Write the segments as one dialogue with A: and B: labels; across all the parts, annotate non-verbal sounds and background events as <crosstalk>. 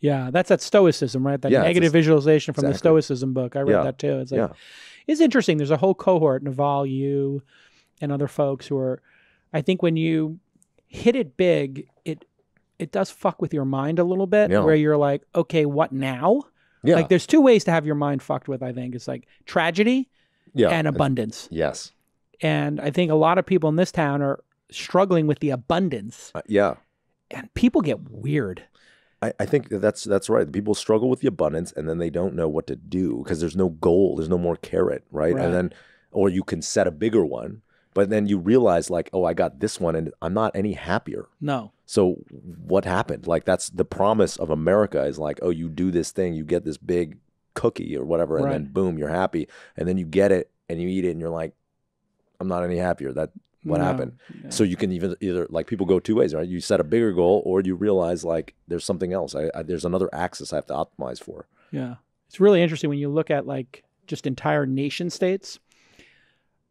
A: Yeah, that's that stoicism, right? That
B: Yeah, it's a
A: negative visualization from the stoicism book. I read
B: Yeah.
A: that too. It's like
B: Yeah.
A: it's interesting. There's a whole cohort, Naval, you, and other folks who are. I think when you hit it big, it it does fuck with your mind a little bit, where you're like, okay, what now?
B: Yeah.
A: Like, there's two ways to have your mind fucked with. I think it's like tragedy
B: yeah.
A: and abundance.
B: yes.
A: And I think a lot of people in this town are struggling with the abundance,
B: Uh, yeah.
A: and people get weird.
B: I, I think that's that's right. People struggle with the abundance, and then they don't know what to do because there's no goal, there's no more carrot, right?
A: Right.
B: And then, or you can set a bigger one, but then you realize like, oh, I got this one, and I'm not any happier.
A: No,
B: So what happened? Like that's the promise of America is like, oh, you do this thing, you get this big cookie or whatever, and then boom, you're happy, and then you get it and you eat it, and you're like, I'm not any happier. That what
A: No.
B: happened? So you can even either like people go two ways, right? You set a bigger goal, or you realize like there's something else. I, I there's another axis I have to optimize for.
A: Yeah. It's really interesting when you look at like just entire nation states.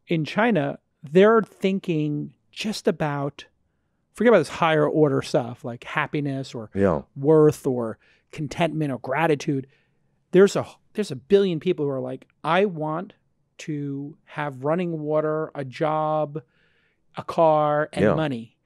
A: In China, they're thinking just about forget about this higher order stuff like happiness or
B: Yeah,
A: worth or contentment or gratitude. There's a there's a billion people who are like, I want to have running water, a job, a car, and
B: Yeah.
A: money.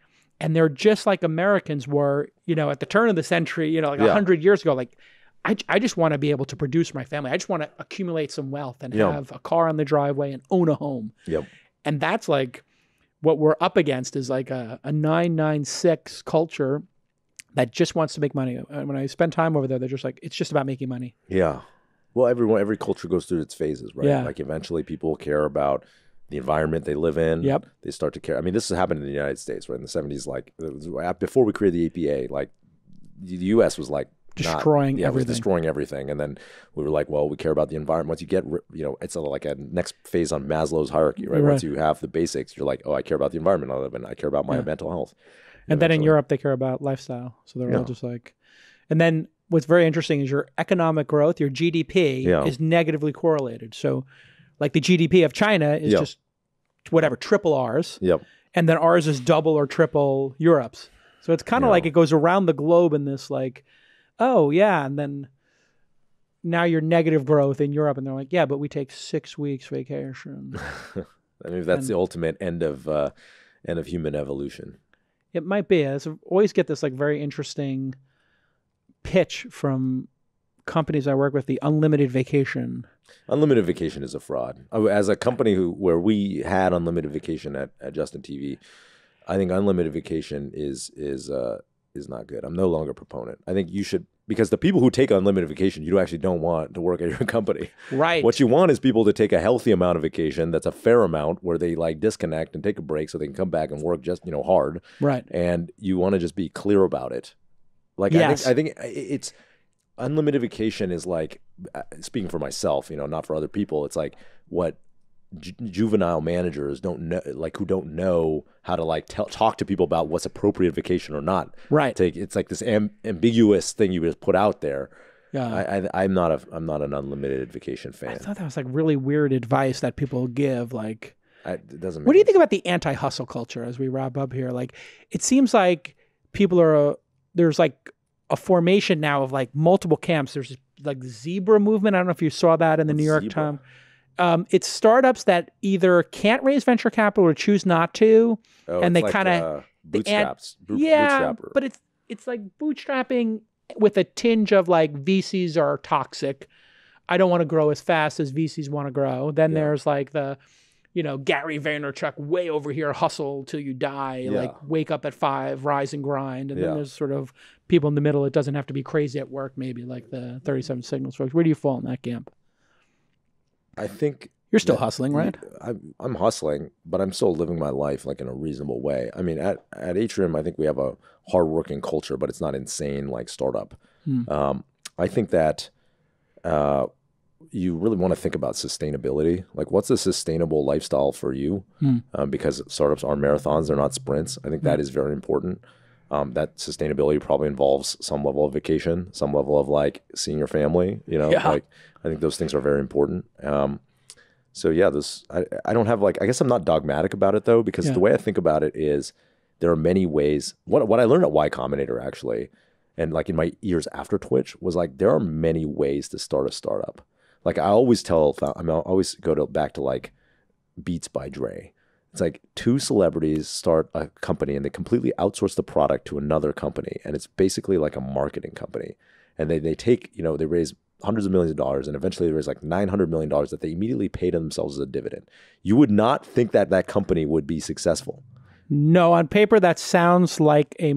A: And they're just like Americans were, you know, at the turn of the century, you know, like a
B: Yeah.
A: hundred years ago. Like, I, I just want to be able to produce for my family. I just want to accumulate some wealth and
B: Yeah.
A: have a car on the driveway and own a home.
B: Yep.
A: And that's like what we're up against is like a, a 996 culture that just wants to make money. And when I spend time over there, they're just like, it's just about making money.
B: yeah. Well, everyone, every culture goes through its phases, right?
A: Yeah.
B: Like eventually, people care about the environment they live in.
A: Yep.
B: They start to care. I mean, this has happened in the United States, right? In the '70s, like uh, before we created the EPA, like the U.S. was like not-
A: Destroying
B: yeah, it was
A: everything.
B: destroying everything. And then we were like, well, we care about the environment. Once you get, you know, it's a, like a next phase on Maslow's hierarchy, right?
A: Right.
B: Once you have the basics, you're like, oh, I care about the environment I live in. I care about my
A: Yeah.
B: mental health.
A: And then in
B: Eventually.
A: Europe, they care about lifestyle. So they're all just like, and then what's very interesting is your economic growth, your GDP
B: Yeah.
A: is negatively correlated. So, like the GDP of China is
B: Yeah.
A: just whatever, triple ours.
B: Yep.
A: And then ours is double or triple Europe's. So it's kind of
B: Yeah.
A: like it goes around the globe in this, like, oh, yeah. And then now you're negative growth in Europe. And they're like, yeah, but we take six weeks vacation. <laughs>
B: I mean, that's
A: And-
B: the ultimate end of uh, end of human evolution.
A: It might be. I always get this like very interesting pitch from companies I work with, the unlimited vacation.
B: Unlimited vacation is a fraud. Uh, As a company who where we had unlimited vacation at, at Justin TV, I think unlimited vacation is is uh, is not good. I'm no longer a proponent. I think you should because the people who take unlimited vacation, you actually don't want to work at your <laughs> company.
A: Right.
B: What you want is people to take a healthy amount of vacation that's a fair amount where they like disconnect and take a break so they can come back and work just, you know, hard.
A: right.
B: And you want to just be clear about it. Like
A: Yes.
B: I think I think it's unlimited vacation is like uh, speaking for myself, you know, not for other people. It's like what ju- juvenile managers don't know like who don't know how to like tell, talk to people about what's appropriate vacation or not.
A: Right.
B: Take it's like this am, ambiguous thing you just put out there.
A: Yeah.
B: I, I I'm not a I'm not an unlimited vacation fan.
A: I thought that was like really weird advice that people give. Like,
B: I, it doesn't.
A: what do you think about the anti hustle culture as we wrap up here? Like, it seems like people are, uh, there's like a formation now of like multiple camps. There's like the zebra movement. I don't know if you saw that in the New York? Times. Um, it's startups that either can't raise venture capital or choose not to.
B: Oh,
A: and they
B: like,
A: kinda-
B: uh,
A: the ant-
B: bootstraps. boot-
A: yeah,
B: bootstrapper.
A: but it's it's like bootstrapping with a tinge of like VCs are toxic. I don't want to grow as fast as VCs want to grow. Then
B: Yeah.
A: there's like the, you know, Gary Vaynerchuk way over here, hustle till you die, like wake up at five, rise and grind. And
B: Yeah.
A: then there's sort of people in the middle. It doesn't have to be crazy at work, maybe like the 37 Signals folks. Where do you fall in that camp?
B: I think
A: You're still hustling, right?
B: I'm, I'm hustling, but I'm still living my life like in a reasonable way. I mean, at, at Atrium, I think we have a hardworking culture, but it's not insane like startup.
A: Hmm.
B: Um, I think that uh, you really want to think about sustainability. Like, what's a sustainable lifestyle for you?
A: Hmm.
B: Um, because startups are marathons, they're not sprints. I think that is very important. Um, that sustainability probably involves some level of vacation, some level of like seeing your family. You know,
A: Yeah.
B: like I think those things are very important. Um, so yeah, this I, I don't have like I guess I'm not dogmatic about it though because
A: Yeah.
B: the way I think about it is there are many ways. What what I learned at Y Combinator actually and like in my years after Twitch was like there are many ways to start a startup. Like I always tell, I mean, I always go to back to like Beats by Dre. It's like two celebrities start a company and they completely outsource the product to another company, and it's basically like a marketing company. And they they take you know they raise hundreds of millions of dollars and eventually there was like 900 million dollars that they immediately pay to themselves as a dividend you would not think that that company would be successful
A: No, on paper that sounds like a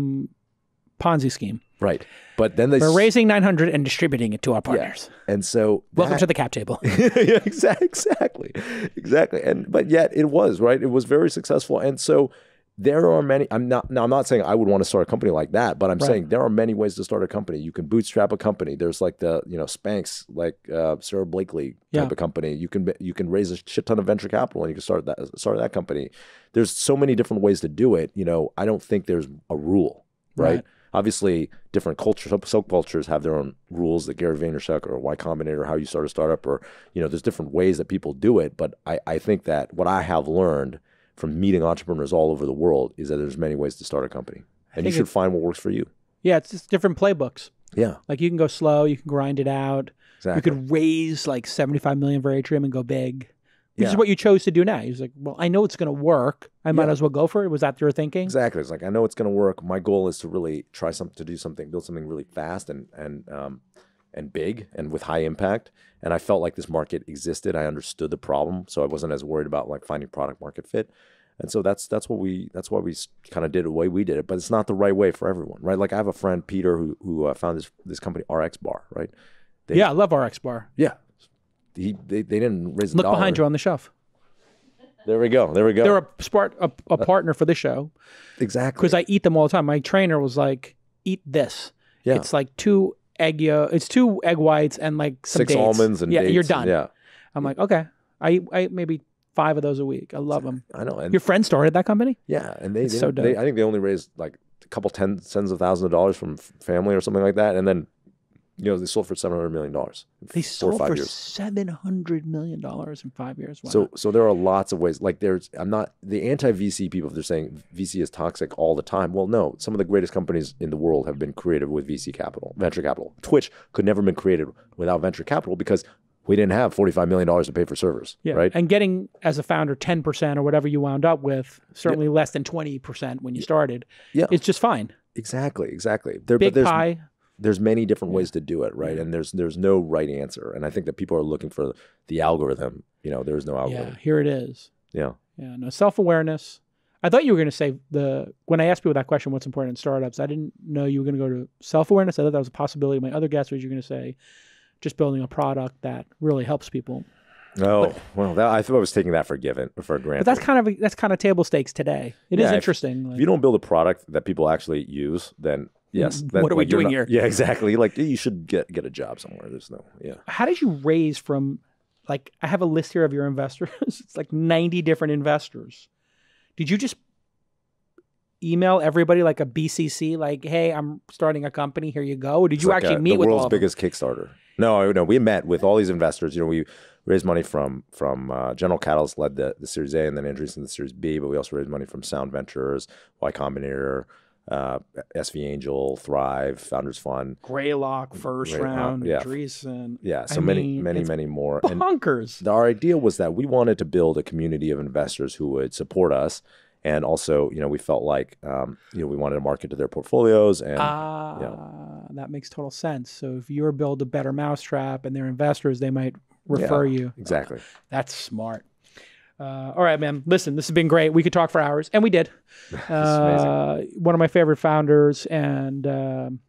A: Ponzi scheme.
B: Right but then they
A: We're raising 900 and distributing it to our partners.
B: and so
A: Welcome
B: that-
A: to the cap table. <laughs>
B: yeah, exactly, exactly, exactly. And but yet it was right. It was very successful, and so there are many. I'm not. Now I'm not saying I would want to start a company like that, but I'm
A: Right.
B: saying there are many ways to start a company. You can bootstrap a company. There's like the you know Spanx, like uh, Sara Blakely type
A: Yeah.
B: of company. You can you can raise a shit ton of venture capital and you can start that start that company. There's so many different ways to do it. You know, I don't think there's a rule, right?
A: Right.
B: Obviously, different cultures, sub- subcultures have their own rules. That Gary Vaynerchuk or Y Combinator, how you start a startup, or you know, there's different ways that people do it. But I, I think that what I have learned from meeting entrepreneurs all over the world is that there's many ways to start a company, and you should find what works for you.
A: yeah, it's just different playbooks.
B: Yeah,
A: Like you can go slow, you can grind it out.
B: exactly.
A: You could raise like 75 million for Atrium and go big. Which
B: Yeah.
A: is what you chose to do now. He's like, well, I know it's going to work. I might
B: Yeah.
A: as well go for it. Was that your thinking?
B: Exactly. It's like I know it's going to work. My goal is to really try something to do something, build something really fast and and um, and big and with high impact. And I felt like this market existed. I understood the problem, so I wasn't as worried about like finding product market fit. And so that's that's what we that's why we kind of did it the way we did it. But it's not the right way for everyone, right? Like I have a friend Peter who who uh, found this this company RX Bar, right? They-
A: yeah, I love RX Bar.
B: Yeah. He they, they didn't raise
A: Look
B: dollar.
A: behind you on the shelf.
B: There we go. There we go.
A: They're a, spart, a, a <laughs> partner for the show
B: exactly.
A: because I eat them all the time. My trainer was like, eat this.
B: yeah.
A: It's like two egg yolk. It's two egg whites and like some
B: Six
A: dates.
B: almonds and
A: yeah, you're done.
B: Yeah.
A: I'm like, okay. I I maybe five of those a week. I love them.
B: I know. And
A: Your friend started that company?
B: Yeah, and they, they,
A: so
B: they. I think they only raised like a couple ten tens of thousands of dollars from family or something like that, and then you know they sold for seven hundred million dollars.
A: They sold for
B: years.
A: seven hundred million dollars in five years. Wow.
B: So so there are lots of ways. Like there's I'm not the anti VC people. They're saying VC is toxic all the time. Well, no. Some of the greatest companies in the world have been created with VC capital, venture capital. Twitch could never have been created without venture capital because we didn't have forty five million dollars to pay for servers.
A: yeah,
B: Right.
A: and getting as a founder ten percent or whatever you wound up with, certainly less than twenty percent when you started.
B: Yeah.
A: it's just fine.
B: Exactly. Exactly. There,
A: Big
B: but there's
A: pie.
B: There's many different ways to do it, right? And there's there's no right answer. And I think that people are looking for the algorithm. You know, there is no algorithm.
A: Yeah, here it is.
B: Yeah.
A: Yeah, no self awareness. I thought you were going to say the when I asked people that question, what's important in startups? I didn't know you were going to go to self awareness. I thought that was a possibility. My other guess was you're going to say just building a product that really helps people.
B: Oh, no, well, that, I thought I was taking that for given for granted.
A: But that's kind of that's kind of table stakes today. It is
B: Yeah, if-
A: interesting.
B: if
A: like-
B: you don't build a product that people actually use, then yes, that-
A: what are we
B: like,
A: doing
B: not-
A: here?
B: Yeah, exactly. Like you should get get a job somewhere. There's no, yeah.
A: how did you raise from like I have a list here of your investors. <laughs> it's like 90 different investors. Did you just email everybody like a BCC like, "Hey, I'm starting a company, here you go." Or did you
B: like,
A: actually
B: uh,
A: meet
B: the
A: with the
B: world's
A: all of them?
B: biggest Kickstarter? No, no, we met with all these investors. You know, we raised money from from uh, General Catalyst led the, the Series A, and then Andreessen the Series B. But we also raised money from Sound Ventures, Y Combinator, uh, SV Angel, Thrive, Founders Fund.
A: Greylock first
B: uh,
A: round,
B: yeah.
A: Dreesen.
B: Yeah, so
A: I
B: many,
A: mean,
B: many, many more. And
A: Bonkers.
B: our idea was that we wanted to build a community of investors who would support us. And also, you know, we felt like, um, you know, we wanted to market to their portfolios and
A: Ah, that makes total sense. So if you build a better mousetrap and they're investors, they might refer you.
B: exactly.
A: That's smart. Uh, all right, man. Listen, this has been great. We could talk for hours, and we did. <laughs> Uh, one of my favorite founders and um,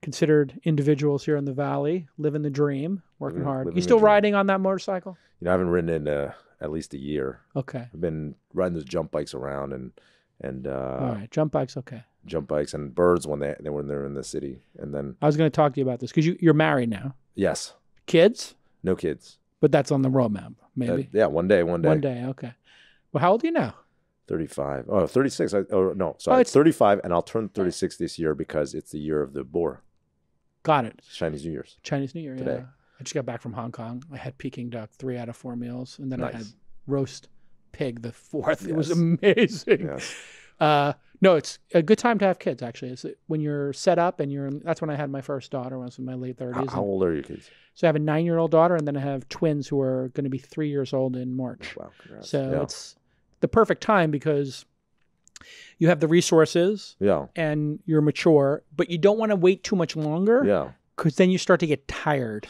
A: considered individuals here in the valley, living the dream, working
B: Living-
A: hard.
B: living
A: You still riding on that motorcycle?
B: You know, I haven't ridden in uh, at least a year.
A: Okay.
B: I've been riding those jump bikes around and and uh,
A: All right. Jump bikes. Okay.
B: jump bikes and birds when they they when they're in the city. And then
A: I was going to talk to you about this because you, you're married now.
B: yes,
A: Kids,
B: no kids.
A: But that's on the roadmap.
B: Uh,
A: Maybe
B: yeah, one day, one day.
A: one day. Okay. Well, how old are you now?
B: 35. Oh, 36. I, oh, no, sorry.
A: Oh,
B: it's 35, and I'll turn 36 this year because it's the year of the boar,
A: Got it.
B: Chinese New Year's.
A: Chinese New Year.
B: Today.
A: Yeah. I just got back from Hong Kong. I had Peking duck three out of four meals, and then I had roast pig the fourth. It was amazing.
B: Yes.
A: Uh, no, it's a good time to have kids. Actually, it's when you're set up and you're. That's when I had my first daughter. When I was in my late
B: How,
A: thirties.
B: how old are your kids?
A: So I have a nine-year-old daughter, and then I have twins who are going to be three years old in March.
B: Wow, congrats.
A: So
B: yeah.
A: it's the perfect time because you have the resources
B: yeah,
A: and you're mature, but you don't want to wait too much longer
B: yeah,
A: because then you start to get tired.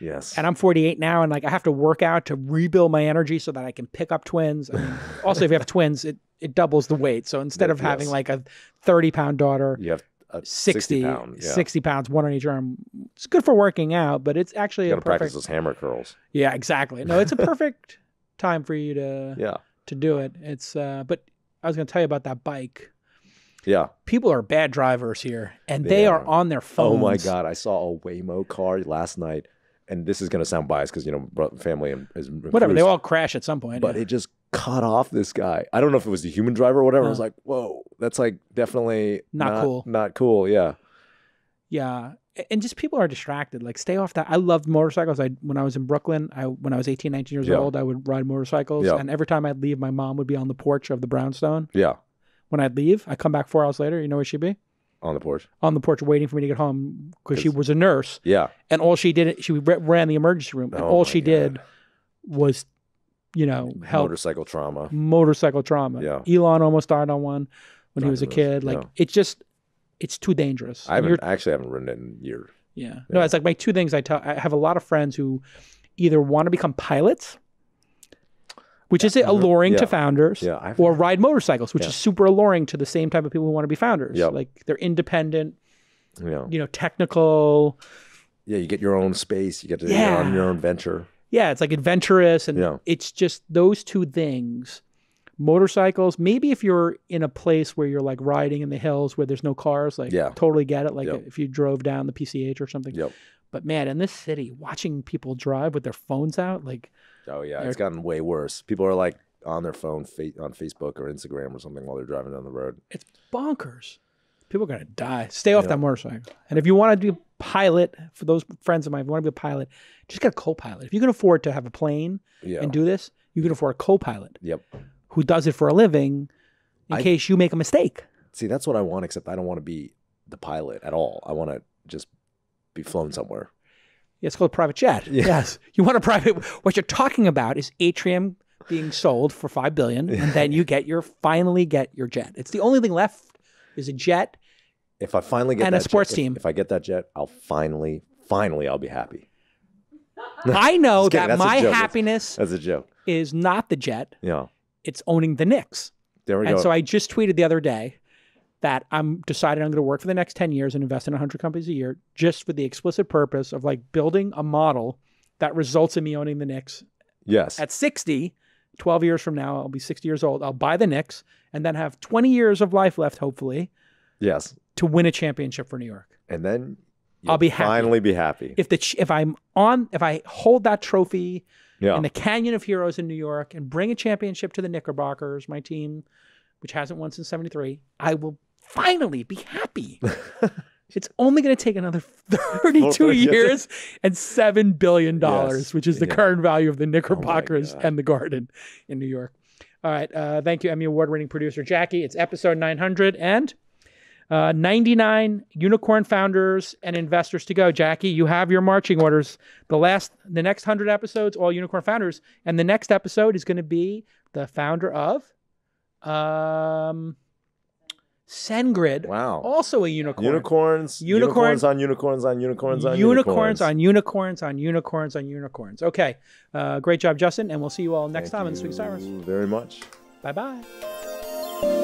B: Yes.
A: And I'm 48 now, and like I have to work out to rebuild my energy so that I can pick up twins. I mean, <laughs> also, if you have twins, it it doubles the weight. So instead of having like a 30 pound daughter,
B: you have a
A: 60,
B: 60 pound. Yeah.
A: 60 pounds, one on each arm. It's good for working out, but it's actually
B: You
A: a
B: got to practice
A: perfect.
B: those hammer curls.
A: Yeah, exactly. No, it's a <laughs> perfect time for you to
B: Yeah,
A: to do it. It's uh, but I was going to tell you about that bike.
B: yeah.
A: People are bad drivers here, and they,
B: They
A: are.
B: are.
A: on their phones.
B: Oh my god, I saw a Waymo car last night, and this is gonna sound biased because you know family and is
A: Whatever, they all crash at some point.
B: But
A: yeah.
B: it just cut off this guy. I don't know if it was the human driver or whatever. I was like, whoa, that's like definitely
A: Not cool.
B: Not cool. Yeah.
A: Yeah, and just people are distracted. Like, stay off that. I loved motorcycles. I when I was in Brooklyn, I when I was 18, 19 years
B: Yeah.
A: old, I would ride motorcycles,
B: Yeah.
A: and every time I'd leave, my mom would be on the porch of the brownstone.
B: Yeah.
A: When I'd leave, I come back four hours later. You know where she'd be?
B: On the porch.
A: On the porch, waiting for me to get home because she was a nurse,
B: Yeah.
A: and all she did, she ra- ran the emergency room, and
B: Oh
A: all
B: my
A: she
B: God.
A: did was, you know, help
B: Motorcycle trauma.
A: motorcycle trauma.
B: Yeah.
A: Elon almost died on one when he was a kid. Like,
B: yeah.
A: it's just, it's too dangerous.
B: I
A: And
B: haven't I actually haven't ridden it in years.
A: Yeah. No, it's like my two things I tell I have a lot of friends who either want to become pilots, which is
B: Mhm.
A: alluring to founders,
B: Yeah.
A: Or ride motorcycles, which
B: Yeah.
A: is super alluring to the same type of people who want to be founders.
B: Yep.
A: Like they're independent,
B: yeah.
A: you know, technical.
B: Yeah. You get your own space. You get to
A: Yeah.
B: on your own venture.
A: Yeah, it's like adventurous and
B: Yeah.
A: it's just those two things. Motorcycles, maybe if you're in a place where you're like riding in the hills where there's no cars, like
B: Yeah.
A: totally get it. Like
B: Yep.
A: if you drove down the PCH or something.
B: Yep.
A: But man, in this city, watching people drive with their phones out, like
B: Oh yeah. It's gotten way worse. People are like on their phone fa- on Facebook or Instagram or something while they're driving down the road.
A: it's bonkers. People are gonna die. Stay off
B: Yeah.
A: that motorcycle. And if you want to be a pilot, for those friends of mine, if you want to be a pilot, just get a co-pilot. If you can afford to have a plane
B: Yeah.
A: and do this, you can afford a co-pilot
B: yep.
A: who does it for a living in
B: I-
A: case you make a mistake.
B: See, that's what I want, except I don't want to be the pilot at all. I want to just be flown somewhere.
A: Yeah, it's called a private jet. <laughs>
B: Yeah.
A: Yes. You want a private what you're talking about is Atrium being sold for five billion, and then you get your finally get your jet. It's the only thing left is a jet
B: If I finally get
A: And a
B: that jet-
A: sports
B: if-
A: team.
B: if I get that jet, I'll finally, finally, I'll be happy. <laughs>
A: I know that my.
B: That's-
A: happiness
B: That's a joke.
A: is not the jet,
B: Yeah.
A: it's owning the Knicks.
B: There we
A: And
B: go.
A: And so I just tweeted the other day that I'm decided I'm going to work for the next 10 years and invest in 100 companies a year just for the explicit purpose of like building a model that results in me owning the Knicks.
B: yes.
A: At 60, 12 years from now, I'll be 60 years old. I'll buy the Knicks and then have 20 years of life left, hopefully,
B: yes.
A: to win a championship for New York.
B: And then
A: I'll be happy.
B: finally be happy.
A: If the if I'm on if I hold that trophy
B: yeah.
A: in the Canyon of Heroes in New York and bring a championship to the Knickerbockers, my team, which hasn't won since 73, I will finally be happy. <laughs> it's only going to take another 32 <laughs> years and $7 billion,
B: Yes.
A: which is the
B: Yeah. Oh
A: current value of the Knickerbockers
B: God.
A: and the Garden in New York. All right. Uh, thank you, Emmy Award winning producer Jackie. It's episode 900 and uh, 99 unicorn founders and investors to go. Jackie, you have your marching orders. The last, the next 100 episodes, all unicorn founders. And the next episode is going to be the founder of um, SendGrid,
B: wow.
A: also a unicorn.
B: Unicorns,
A: Unicorn-
B: unicorns on unicorns on unicorns on
A: unicorns unicorns on unicorns on unicorns on unicorns. Okay. Uh, great job, Justin. And we'll see you all next
B: Thank
A: time on the Sweet Sirens.
B: Very much.
A: Bye bye.